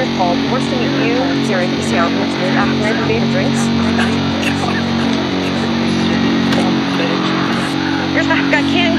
recall Worst thing you during the sound after beer drinks. You're back, I can't.